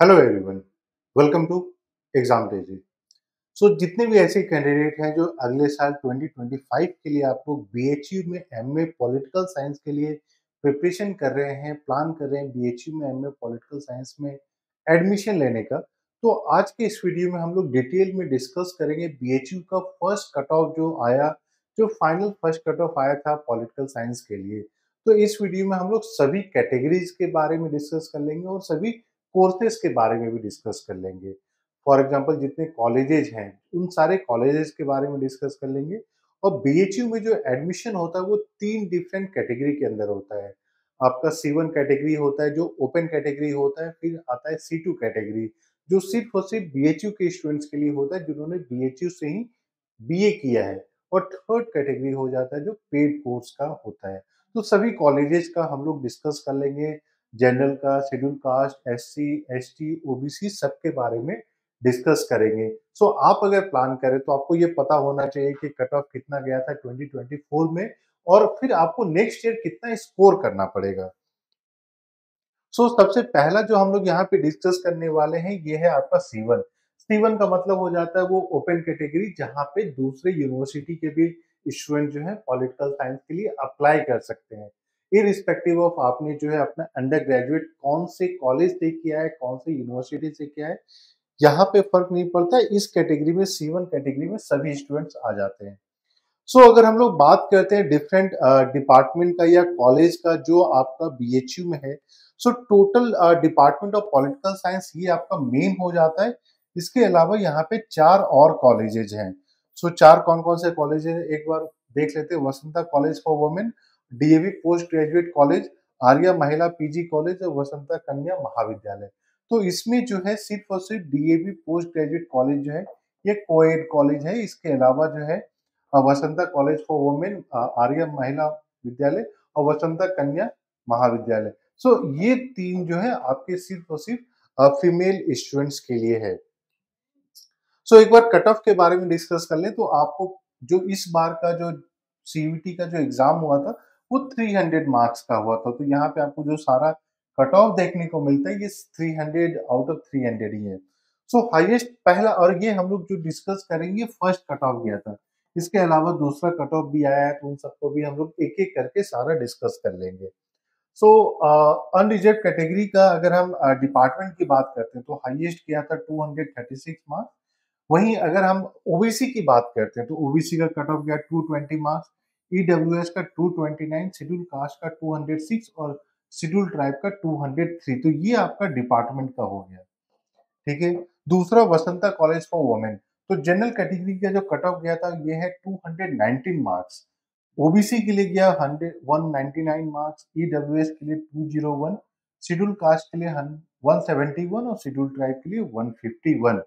Hello everyone welcome to Exam Daisy so जितने भी ऐसे कैंडिडेट हैं जो अगले साल 2025 के लिए आप लोग BHU में एम ए पॉलिटिकल साइंस के लिए प्रिपरेशन कर रहे हैं प्लान कर रहे हैं बीएचयू में एम ए पॉलिटिकल साइंस में एडमिशन लेने का तो आज के इस वीडियो में हम लोग डिटेल में डिस्कस करेंगे BHU का फ़र्स्ट कट ऑफ़ जो आया, जो फाइनल फ़र्स्ट कट ऑफ़ आया था पॉलिटिकल साइंस के लिए। तो इस वीडियो में हम लोग सभी कैटेगरीज के बारे में डिस्कस कर लेंगे और सभी कोर्सेज के बारे में भी डिस्कस कर लेंगे। फॉर एग्ज़ाम्पल जितने कॉलेजेज हैं, उन सारे कॉलेजेस के बारे में डिस्कस कर लेंगे। और बीएचयू में जो एडमिशन होता है, वो तीन डिफरेंट कैटेगरी के अंदर होता है। आपका सी वन कैटेगरी होता है, जो ओपन कैटेगरी होता है, फिर आता है सी टू कैटेगरी जो सिर्फ़ और सिर्फ़ BHU के स्टूडेंट्स के लिए होता है, जिन्होंने BHU से ही बीए किया है। और थर्ड कैटेगरी हो जाता है, जो पेड कोर्स का होता है। तो सभी कॉलेजेस का हम लोग डिस्कस कर लेंगे। जनरल का schedule caste S C S T O B OBC सबके बारे में डिस्कस करेंगे। सो so, आप अगर प्लान करें तो आपको ये पता होना चाहिए कि कट ऑफ़ कितना गया था 2024 में और फिर आपको नेक्स्ट ईयर कितना स्कोर करना पड़ेगा। सो so, सबसे पहला जो हम लोग यहाँ पे डिस्कस करने वाले हैं ये है आपका सीवन सीवन का मतलब हो जाता है वो ओपन कैटेगरी जहाँ पे दूसरे यूनिवर्सिटी के भी स्टूडेंट जो है पॉलिटिकल साइंस के लिए अप्लाई कर सकते हैं। इरिस्पेक्टिव ऑफ़ आपने जो है अपना अंडर ग्रेजुएट कौन से कॉलेज से किया है कौन से यूनिवर्सिटी से किया है यहाँ पे फ़र्क नहीं पड़ता इस कैटेगरी में सी वन कैटेगरी में सभी स्टूडेंट्स आ जाते हैं। सो so, अगर हम लोग बात करते हैं डिफरेंट डिपार्टमेंट का या कॉलेज का जो आपका बीएचयू में है so total department of political science ये आपका मेन हो जाता है। इसके अलावा यहाँ पे चार और कॉलेजेज हैं। सो so, चार कौन कौन से कॉलेज है? एक बार देख लेते हैं Vasanta college for women DAV post graduate college Arya Mahila PG college और वसंता कन्या महाविद्यालय। तो इसमें जो है सिर्फ़ और सिर्फ़ डीएवी पोस्ट ग्रेजुएट कॉलेज जो है ये कोएड कॉलेज है। इसके अलावा जो है Vasanta college for women Arya Mahila Vidyalaya और वसंता कन्या महाविद्यालय। सो ये तीन जो है आपके सिर्फ़ और सिर्फ़ फीमेल स्टूडेंट्स के लिए है। सो so, एक बार कट ऑफ़ के बारे में डिस्कस कर ले तो आपको जो इस बार का जो सीयूटी का जो एग्ज़ाम हुआ था वो 300 मार्क्स का हुआ था तो यहाँ पे आपको जो सारा कट ऑफ़ देखने को मिलता है ये 300 आउट ऑफ़ 300 ही है। सो so, हाईएस्ट पहला और ये हम लोग जो डिस्कस करेंगे फ़र्स्ट कट ऑफ़ गया था। इसके अलावा दूसरा कट ऑफ़ भी आया है तो उन सबको भी हम लोग एक एक करके सारा डिस्कस कर लेंगे। सो अनरिजर्व कैटेगरी का अगर हम डिपार्टमेंट uh, की बात करते हैं तो हाईएस्ट किया था 236 मार्क्स वहीं अगर हम ओबीसी की बात करते हैं तो ओबीसी का कट ऑफ़ गया 220 मार्क्स ईडब्ल्यू का 229 शेड्यूल कास्ट का 206 और शेड्यूल ट्राइब का 203 तो ये आपका डिपार्टमेंट का हो गया। ठीक है? दूसरा, वसंता कॉलेज फॉर वुमेन। तो जनरल कैटेगरी का जो कट ऑफ़ गया था, ये है 219 मार्क्स ओबीसी के लिए गया 100 199 मार्क्स ईडब्ल्यूएस के लिए 201 शेड्यूल कास्ट के लिए 171 और शेड्यूल ट्राइब के लिए 151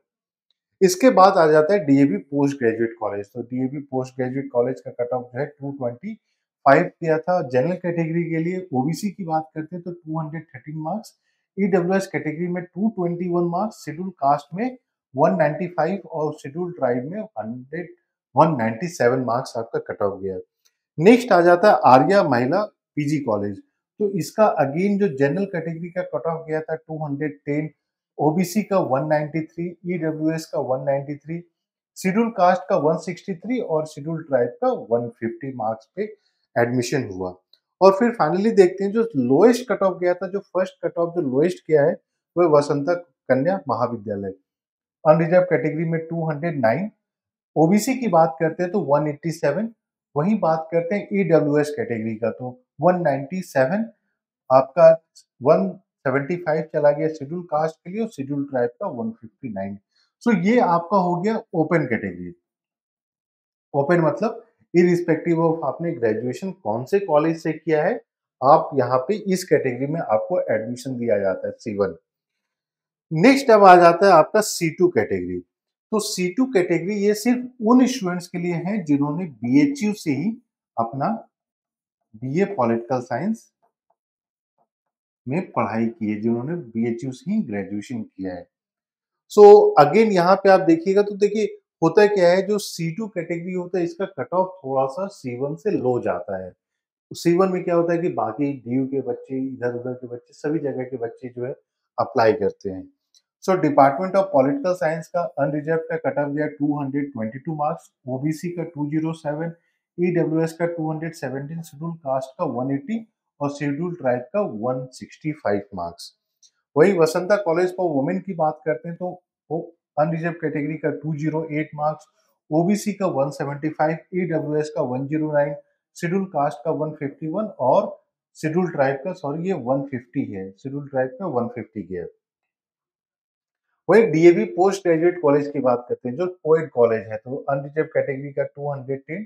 इसके बाद आ जाता है डीएवी पोस्ट ग्रेजुएट कॉलेज तो डीएवी पोस्ट ग्रेजुएट कॉलेज का कट ऑफ़ जो है टू ट्वेंटी फाइव किया था। जनरल कैटेगरी के लिए ओबीसी की बात करते हैं तो two hundred thirteen marks EWS category में two twenty one marks schedule caste में वन नाइन्टी फाइव और शेड्यूल ट्राइब में hundred one ninety seven marks आपका कट ऑफ़ गया। नेक्स्ट आ जाता है आर्या महिला पीजी कॉलेज तो इसका अगेन जो जनरल कैटेगरी का कट ऑफ़ गया था टू हंड्रेड टेन ओबीसी का 193, ईडब्ल्यूएस का 193, शेड्यूल कास्ट का 163 और शेड्यूल ट्राइब का 150 मार्क्स पे एडमिशन हुआ। और फिर फाइनली देखते हैं जो लोएस्ट कट ऑफ़ गया था जो फ़र्स्ट कट ऑफ़ जो लोएस्ट किया है वह वसंता कन्या महाविद्यालय। अनरिजर्व कैटेगरी में 209 ओबीसी की बात करते हैं तो 187 वही बात करते हैं ईडब्ल्यूएस कैटेगरी का तो 197 आपका 1 75 चला गया शेड्यूल कास्ट के लिए और शेड्यूल ट्राइब का 159 सो ये आपका हो गया ओपन कैटेगरी ओपन मतलब इरिस्पेक्टिव ऑफ़ आपने ग्रेजुएशन कौन से कॉलेज से किया है, आप यहाँ पे इस कैटेगरी में आपको एडमिशन दिया जाता है सी वन नेक्स्ट अब आ जाता है आपका सी टू कैटेगरी तो सी टू कैटेगरी ये सिर्फ़ उन स्टूडेंट्स के लिए है जिन्होंने BHU से ही अपना बी ए पॉलिटिकल साइंस में पढ़ाई की है जिन्होंने बी एच यू से ही ग्रेजुएशन किया है। सो so, अगेन यहाँ पे आप देखिएगा तो देखिए होता क्या है जो सी टू कैटेगरी होता है इसका कट ऑफ़ थोड़ा सा सी वन से लो जाता है। सी वन में क्या होता है कि बाकी डी के बच्चे इधर उधर के बच्चे सभी जगह के बच्चे जो है अप्लाई करते हैं। So department of political science का अनरिजर्व का कट ऑफ़ गया 222 मार्क्स ओबीसी का टू ज़ीरो 207 ईडब्ल्यूएस का 217 शेड्यूल कास्ट का 180 और शेड्यूल ट्राइब का 165 मार्क्स वही वसंता कॉलेज फॉर वुमेन की बात करते हैं तो वो अनरिजर्व कैटेगरी का 208 मार्क्स ओबीसी का 175 ईडब्ल्यूएस का 109 शेड्यूल कास्ट का 151 और शेड्यूल ट्राइब का सॉरी ये 150 है। शेड्यूल ट्राइब का 150 गया। वही डीएवी पोस्ट ग्रेजुएट कॉलेज की बात करते हैं, जो कोएड कॉलेज है तो अनरिजर्व कैटेगरी का 210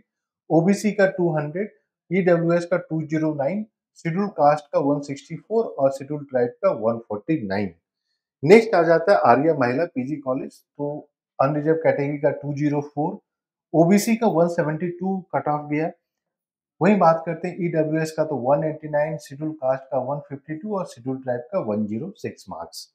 ओबीसी का 200 ईडब्ल्यूएस का 209 शेड्यूल कास्ट का 164 और शेड्यूल ट्राइब का 149 नेक्स्ट आ जाता है आर्या महिला पीजी कॉलेज तो अनरिजर्व कैटेगरी का 204 ओबीसी का 172 कट ऑफ़ गया वही बात करते हैं ईडब्ल्यूएस का तो 189 शेड्यूल कास्ट का 152 और शेड्यूल ट्राइब का 106 मार्क्स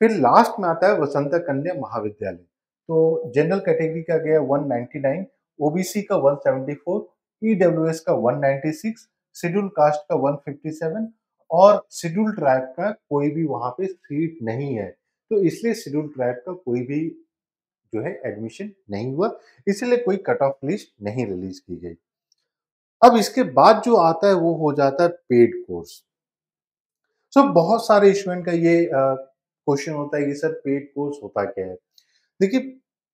फिर लास्ट में आता है वसंत कन्या महाविद्यालय तो जनरल कैटेगरी का गया 199 ओबीसी का 174 ईडब्ल्यूएस का 196 शेड्यूल कास्ट का 157 और शेड्यूल ट्राइब का कोई भी वहाँ पे सीट नहीं है। तो इसलिए शेड्यूल ट्राइब का कोई भी जो है एडमिशन नहीं हुआ। इसलिए कोई कट ऑफ़ लिस्ट नहीं रिलीज़ की गई। अब इसके बाद जो आता है वो हो जाता है पेड कोर्स। सो, बहुत सारे स्टूडेंट का ये क्वेश्चन होता है कि सर पेड कोर्स होता क्या है? देखिए,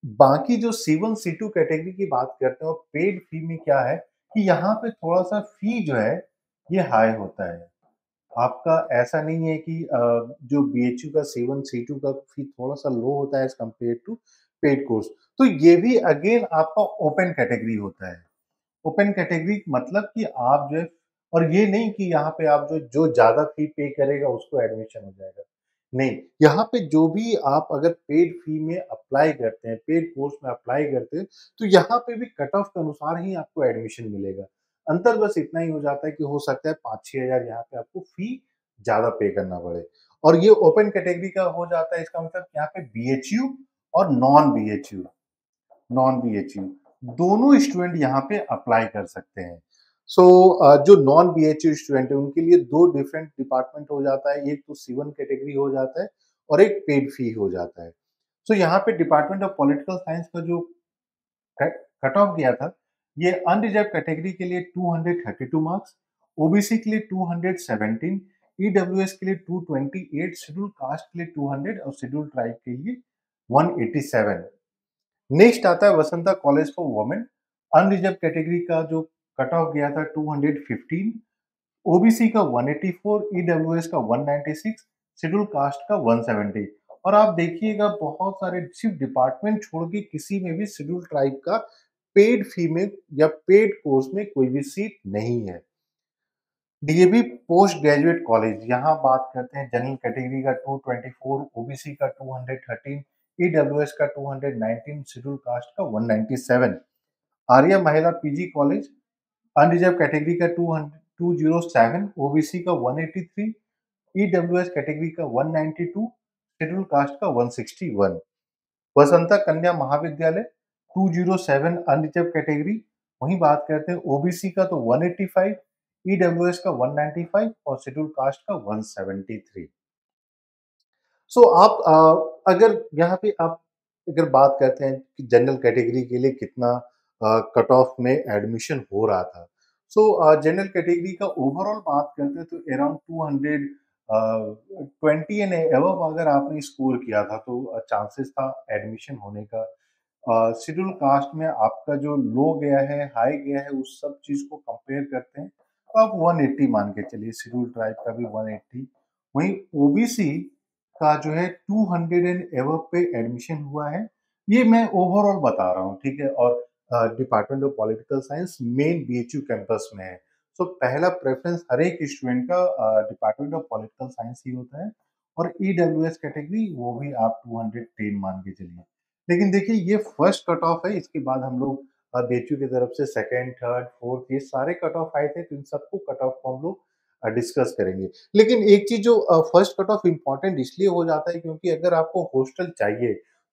बाकी जो C one C two category की बात करते हैं और पेड फ़ी में क्या है? कि यहाँ पे थोड़ा सा फ़ी जो है, ये हाई होता है। आपका ऐसा नहीं है कि जो बी एच यू का सेवन सी टू का फ़ी थोड़ा सा लो होता है as compare to paid course तो ये भी अगेन आपका ओपन कैटेगरी होता है। ओपन कैटेगरी मतलब कि आप जो है, और ये नहीं कि यहाँ पे आप जो जो ज़्यादा फ़ी पे करेगा उसको एडमिशन हो जाएगा। नहीं, यहाँ पे जो भी आप अगर पेड फ़ी में अप्लाई करते हैं पेड कोर्स में अप्लाई करते हैं तो यहाँ पे भी कट ऑफ़ के अनुसार ही आपको एडमिशन मिलेगा। अंतर बस इतना ही हो जाता है कि हो सकता है पाँच छह हज़ार यहाँ पे आपको फ़ी ज़्यादा पे करना पड़े। और ये ओपन कैटेगरी का हो जाता है, इसका मतलब यहाँ पे बीएचयू और नॉन BHU नॉन BHU दोनों स्टूडेंट यहाँ पे अप्लाई कर सकते हैं। सो so, uh, जो non B H U student है उनके लिए दो डिफरेंट डिपार्टमेंट हो जाता है। एक तो सी वन कैटेगरी हो जाता है और एक पेड फ़ी हो जाता है। सो so, यहाँ पे डिपार्टमेंट ऑफ़ पॉलिटिकल साइंस का जो कट ऑफ़ गया था ये अनरिजर्व कैटेगरी के लिए 232 मार्क्स ओबीसी के लिए 217 ईडब्ल्यूएस के लिए 228 शेड्यूल कास्ट के लिए 200 और शेड्यूल ट्राइब के लिए 187 नेक्स्ट आता है Vasanta college for women unreserve category का जो कट ऑफ़ गया था 215 ओबीसी का 184 ईडब्ल्यूएस e का 196 शेड्यूल कास्ट का 170 और आप देखिएगा, बहुत सारे सिर्फ़ डिपार्टमेंट छोड़ के किसी में भी शेड्यूल ट्राइब का पेड फ़ी में या पेड कोर्स में कोई भी सीट नहीं है। डीएबी पोस्ट ग्रेजुएट कॉलेज यहाँ बात करते हैं जनरल कैटेगरी का 224 ओबीसी का 213 ईडब्ल्यूएस का 219 शेड्यूल कास्ट का 197 Arya Mahila PG college unreserve category का two two zero seven OBC का one eighty three EWS category का one ninety two schedule caste का one sixty one Vasanta Kanya Mahavidyalaya two zero seven unreserve category वहीं बात करते हैं OBC का तो one eighty five E W S का वन नाइन्टी फाइव और शेड्यूल कास्ट का वन सेवेंटी थ्री सो आप आ, अगर यहाँ पे आप अगर बात करते हैं कि जनरल कैटेगरी के लिए कितना कट ऑफ़ में एडमिशन हो रहा था। सो जनरल कैटेगरी का ओवरऑल बात करते हैं तो around two hundred twenty and above अगर आपने स्कोर किया था तो चांसेस था एडमिशन होने का। शेड्यूल कास्ट में आपका जो लो गया है हाई गया है, उस सब चीज़ को कंपेयर करते हैं तो आप 180 मान के चलिए शेड्यूल ट्राइब का भी 180 वहीं ओबीसी का जो है 200 एंड एवब पे एडमिशन हुआ है। ये मैं ओवरऑल बता रहा हूँ, ठीक है? और department of political science main BHU campus में है। सो so, पहला प्रेफरेंस हर एक स्टूडेंट का डिपार्टमेंट ऑफ़ पॉलिटिकल साइंस ही होता है और ई एस कैटेगरी वो भी आप टू हंड्रेड टेन मान के चलिए। लेकिन देखिए ये फ़र्स्ट कट ऑफ़ है इसके बाद हम लोग BHU की तरफ़ से सेकेंड थर्ड फोर्थ ये सारे कट ऑफ़ आए थे तो इन सबको कट ऑफ़ को हम लोग डिस्कस करेंगे। लेकिन एक चीज़ जो फ़र्स्ट कट ऑफ़ इंपॉर्टेंट इसलिए हो जाता है क्योंकि अगर आपको हॉस्टल चाहिए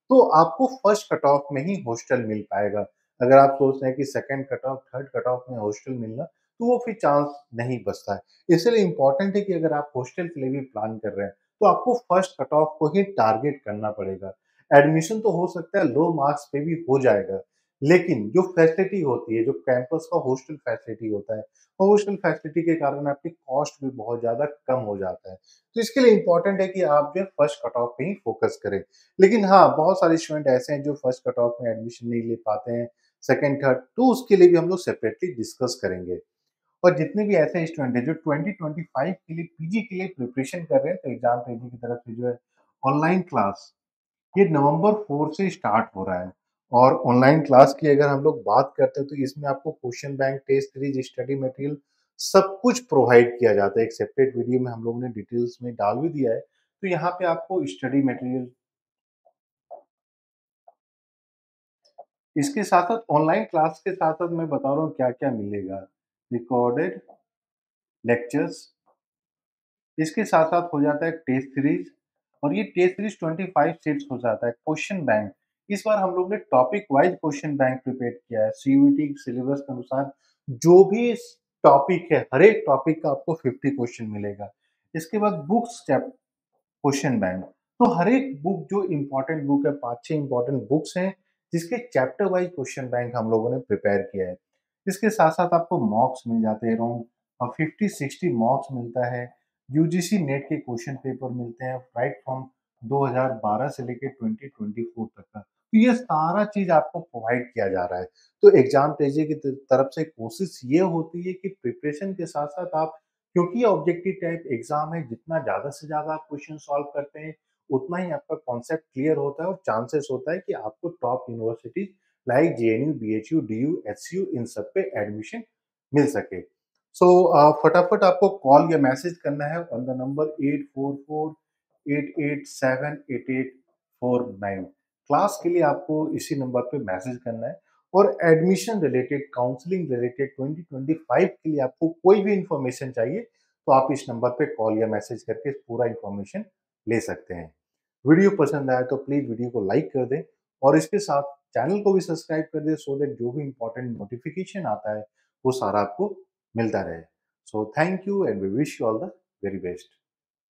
तो आपको फ़र्स्ट कट ऑफ़ में ही हॉस्टल मिल पाएगा। अगर आप सोच रहे हैं कि second cut off third cut off में हॉस्टल मिलना तो वो फिर चांस नहीं बचता है। इसलिए इंपॉर्टेंट है कि अगर आप हॉस्टल के लिए भी प्लान कर रहे हैं तो आपको फ़र्स्ट कट ऑफ़ को ही टारगेट करना पड़ेगा। एडमिशन तो हो सकता है लो मार्क्स पे भी हो जाएगा, लेकिन जो फैसिलिटी होती है, जो कैंपस का हॉस्टल फैसिलिटी होता है वो हॉस्टल फैसिलिटी के कारण आपकी कॉस्ट भी बहुत ज़्यादा कम हो जाता है। तो इसके लिए इंपॉर्टेंट है कि आप जो फ़र्स्ट कट ऑफ़ पे ही फोकस करें। लेकिन हाँ बहुत सारे स्टूडेंट ऐसे हैं जो फ़र्स्ट कट ऑफ़ में एडमिशन नहीं ले पाते हैं सेकेंड, थर्ड तो उसके लिए भी हम लोग सेपरेटली डिस्कस करेंगे। और जितने भी ऐसे स्टूडेंट हैं जो 2025 के लिए पीजी के लिए प्रिपरेशन कर रहे हैं तो एग्ज़ाम पीजी की तरफ़ से जो है ऑनलाइन क्लास ये नवंबर फोर से स्टार्ट हो रहा है। और ऑनलाइन क्लास की अगर हम लोग बात करते हैं तो इसमें आपको question bank test series study material सब कुछ प्रोवाइड किया जाता है। एक सेपरेट वीडियो में हम लोगों ने डिटेल्स में डाल भी दिया है। तो यहाँ पे आपको स्टडी मटेरियल इसके साथ साथ ऑनलाइन क्लास के साथ साथ मैं बता रहा हूँ क्या क्या मिलेगा। रिकॉर्डेड लेक्चर्स इसके साथ साथ हो जाता है टेस्ट सीरीज़ और ये टेस्ट सीरीज़ 25 सेट्स हो जाता है क्वेश्चन बैंक इस बार हम लोग ने topic wise question bank prepare किया है। सीयूटी सिलेबस के अनुसार जो भी टॉपिक है, हर एक टॉपिक का आपको 50 क्वेश्चन मिलेगा। इसके बाद बुक्स क्वेश्चन बैंक तो हर एक बुक जो इम्पोर्टेंट बुक है पाँच छह इंपॉर्टेंट बुक्स हैं जिसके चैप्टर वाइज क्वेश्चन बैंक हम लोगों ने प्रिपेयर किया है। इसके साथ साथ आपको मॉक्स मिल जाते हैं अराउंड फिफ्टी सिक्सटी मॉक्स मिलता है। यूजीसी नेट के क्वेश्चन पेपर मिलते हैं राइट फ्रॉम 2012 से लेके 2024 तक का। तो ये सारा चीज़ आपको प्रोवाइड किया जा रहा है। तो एग्ज़ाम तेज़ी की तरफ़ से कोशिश ये होती है कि प्रिपरेशन के साथ साथ आप, क्योंकि ऑब्जेक्टिव टाइप एग्ज़ाम है, जितना ज़्यादा से ज़्यादा आप क्वेश्चन सॉल्व करते हैं उतना ही आपका कॉन्सेप्ट क्लियर होता है और चांसेस होता है कि आपको top universities like J N U B H U D U H U इन सब पे एडमिशन मिल सके। सो so, uh, फटाफट आपको कॉल या मैसेज करना है on the number eight four four eight eight seven eight eight four nine class के लिए आपको इसी नंबर पे मैसेज करना है और एडमिशन रिलेटेड काउंसलिंग रिलेटेड 2025 के लिए आपको कोई भी इंफॉर्मेशन चाहिए तो आप इस नंबर पे कॉल या मैसेज करके पूरा इंफॉर्मेशन ले सकते हैं। वीडियो पसंद आए तो प्लीज़ वीडियो को लाइक कर दें और इसके साथ चैनल को भी सब्सक्राइब कर दें सो देट जो भी इंपॉर्टेंट नोटिफिकेशन आता है वो सारा आपको मिलता रहे। So thank you and we wish you all the very best